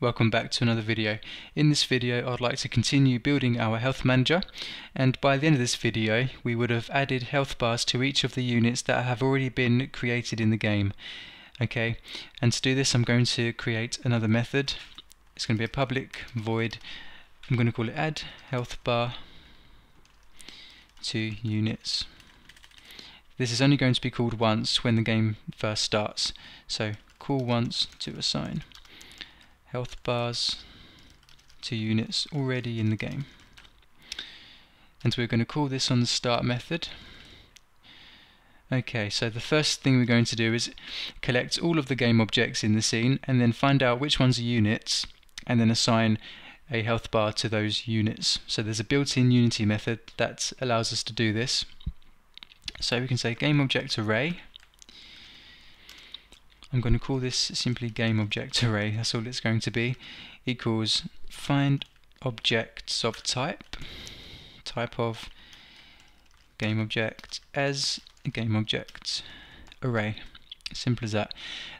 Welcome back to another video. In this video I'd like to continue building our health manager and by the end of this video we would have added health bars to each of the units that have already been created in the game. Okay, and to do this I'm going to create another method. It's going to be a public void. I'm going to call it add health bar to units. This is only going to be called once when the game first starts. So call once to assign health bars to units already in the game. And so we're going to call this on the start method. Okay, so the first thing we're going to do is collect all of the game objects in the scene and then find out which ones are units and then assign a health bar to those units. So there's a built-in Unity method that allows us to do this. So we can say game object array. I'm going to call this simply game object array, that's all it's going to be, equals find objects of type, type of game object as game object array. Simple as that.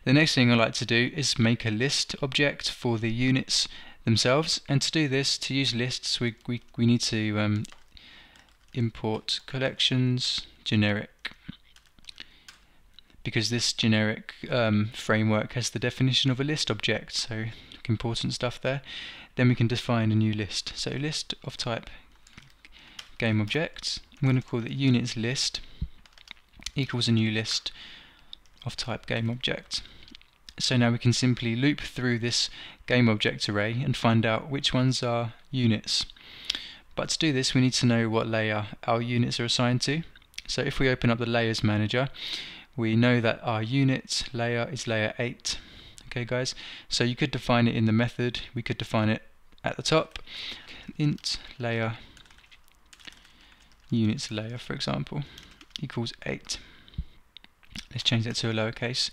The next thing I like to do is make a list object for the units themselves and to do this, to use lists, we, we, we need to um, import collections generic because this generic um, framework has the definition of a list object so important stuff there. Then we can define a new list. So list of type game objects. I'm going to call it units list equals a new list of type game object. So now we can simply loop through this game object array and find out which ones are units. But to do this we need to know what layer our units are assigned to. So if we open up the layers manager, we know that our unit layer is layer 8. Okay guys, so you could define it in the method, we could define it at the top, int layer units layer for example equals 8. Let's change that to a lowercase.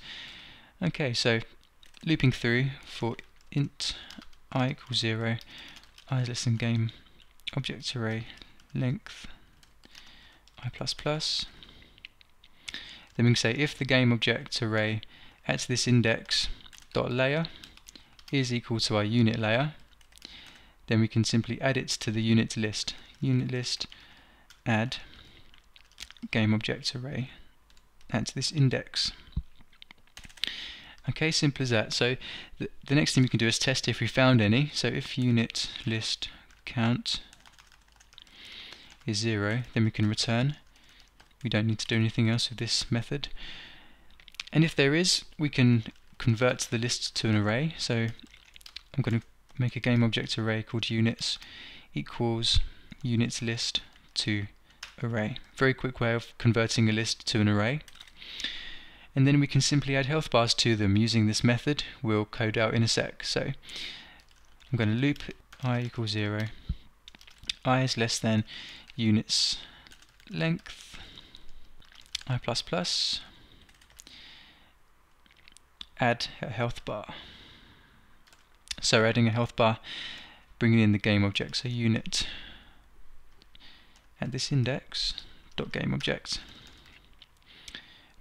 Okay, so looping through for int i equals 0, i is less than game object array length i++. Then we can say if the game object array at this index dot layer is equal to our unit layer, then we can simply add it to the unit list. Unit list add game object array at this index. Okay, simple as that. So th the next thing we can do is test if we found any. So if unit list count is 0, then we can return. We don't need to do anything else with this method. And if there is, we can convert the list to an array. So I'm going to make a game object array called units equals units list to array. Very quick way of converting a list to an array. And then we can simply add health bars to them using this method. We'll code out in a sec. So I'm going to loop i equals 0. i is less than units length i++ plus add a health bar. So adding a health bar, bringing in the game object, so unit at this index dot game object.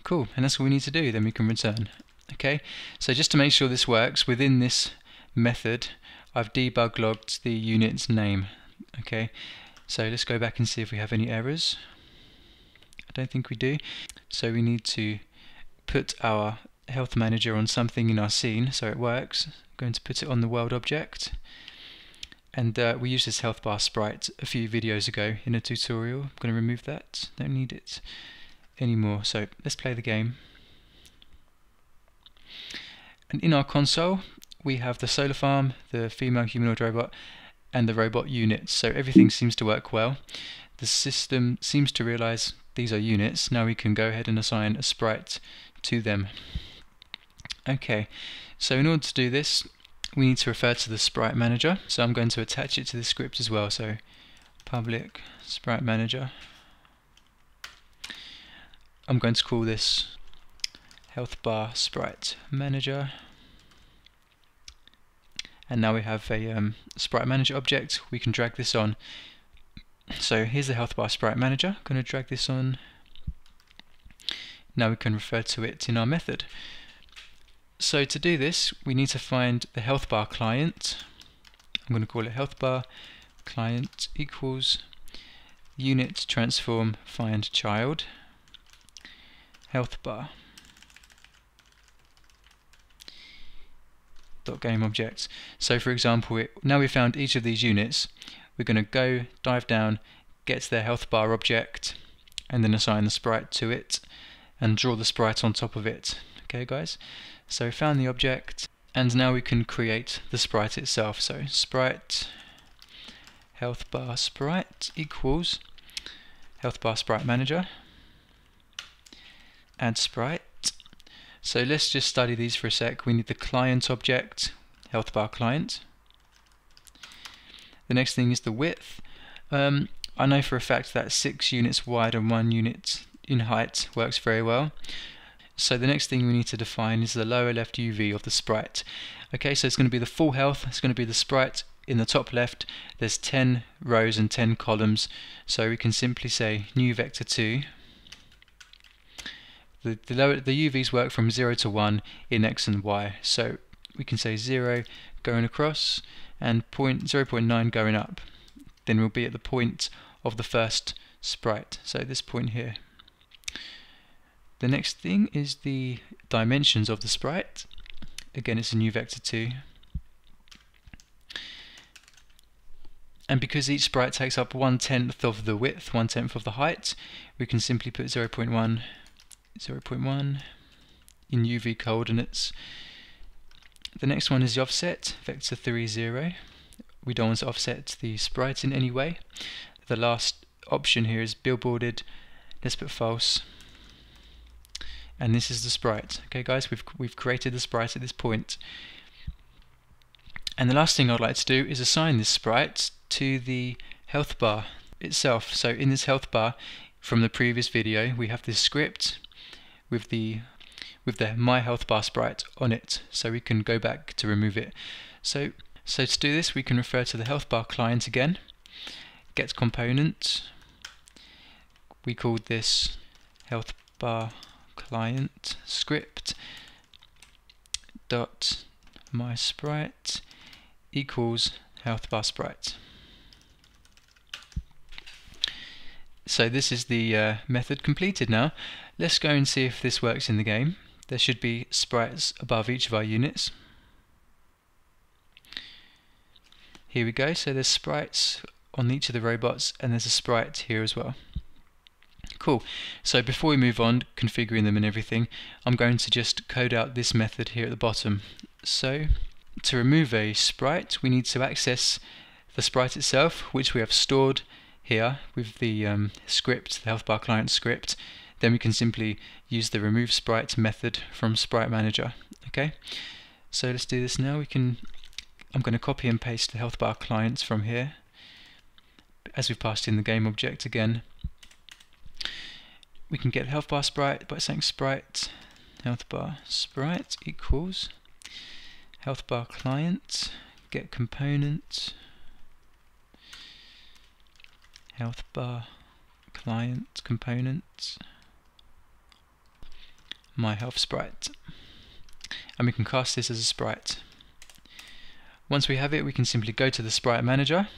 Cool, and that's all we need to do, then we can return. Okay, so just to make sure this works, within this method I've debug logged the unit's name. Okay, so let's go back and see if we have any errors. Don't think we do. So we need to put our health manager on something in our scene so it works. I'm going to put it on the world object. And uh, we used this health bar sprite a few videos ago in a tutorial. I'm going to remove that. Don't need it anymore. So let's play the game. And in our console we have the solar farm, the female humanoid robot, and the robot units. So everything seems to work well. The system seems to realize these are units. Now we can go ahead and assign a sprite to them. Okay, so in order to do this, we need to refer to the sprite manager. So I'm going to attach it to the script as well. So public sprite manager. I'm going to call this health bar sprite manager and now we have a um, sprite manager object we can drag this on so here's the health bar sprite manager I'm going to drag this on now we can refer to it in our method So to do this, we need to find the health bar client. I'm going to call it health bar client equals unit transform find child health bar dot game objects. So for example, it, now we've found each of these units, we're going to go dive down, get to their health bar object, and then assign the sprite to it, and draw the sprite on top of it. Okay, guys. So we found the object, and now we can create the sprite itself. So sprite health bar sprite equals health bar sprite manager add sprite so let's just study these for a sec. We need the client object, health bar client. The next thing is the width. Um, I know for a fact that 6 units wide and 1 unit in height works very well. So the next thing we need to define is the lower left UV of the sprite. Okay, so it's going to be the full health, it's going to be the sprite in the top left. There's 10 rows and 10 columns, so we can simply say new vector 2 the, the, lower, the UVs work from 0 to 1 in x and y. So we can say 0 going across and point 0.9 going up. Then we'll be at the point of the first sprite, so this point here. The next thing is the dimensions of the sprite. Again, it's a new vector 2. And because each sprite takes up one tenth of the width, one tenth of the height, we can simply put 0.1 0.1 in UV coordinates. The next one is the offset, vector 3, 0. We don't want to offset the sprite in any way. The last option here is billboarded. Let's put false. And this is the sprite. Okay guys, we've, we've created the sprite at this point. And the last thing I'd like to do is assign this sprite to the health bar itself. So in this health bar, from the previous video, we have this script with the with the My Health Bar sprite on it, so we can go back to remove it. So, so to do this, we can refer to the Health Bar client again, get component. We called this Health Bar client script dot my sprite equals health bar sprite. So this is the uh, method completed now. Let's go and see if this works in the game. There should be sprites above each of our units. Here we go, so there's sprites on each of the robots and there's a sprite here as well. Cool, so before we move on configuring them and everything, I'm going to just code out this method here at the bottom. So to remove a sprite we need to access the sprite itself which we have stored here with the um, script, the health bar client script then we can simply use the remove sprite method from sprite manager okay? So let's do this now. We can I'm going to copy and paste the health bar clients from here as we've passed in the game object again. We can get health bar sprite by saying sprite health bar sprite equals health bar client get component health bar client component my health sprite. And we can cast this as a sprite. Once we have it, we can simply go to the sprite manager,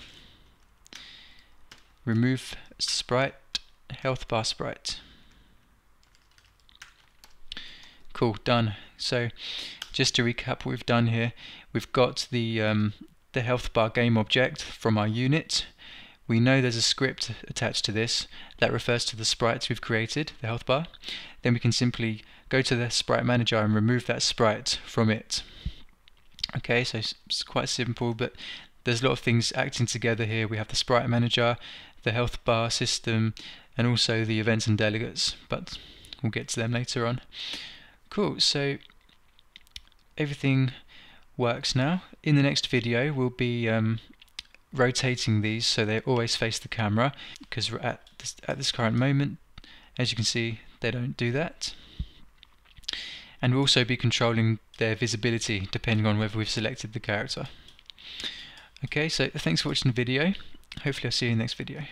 remove sprite, health bar sprite. Cool, done. So just to recap what we've done here, we've got the um, the health bar game object from our unit. We know there's a script attached to this that refers to the sprites we've created, the health bar. Then we can simply go to the sprite manager and remove that sprite from it. Okay, so it's quite simple, but there's a lot of things acting together here. We have the sprite manager, the health bar system, and also the events and delegates, but we'll get to them later on. Cool, so everything works now. In the next video, we'll be um, rotating these so they always face the camera, because at this, at this current moment, as you can see, they don't do that and we'll also be controlling their visibility depending on whether we've selected the character. Okay, so thanks for watching the video. Hopefully I'll see you in the next video.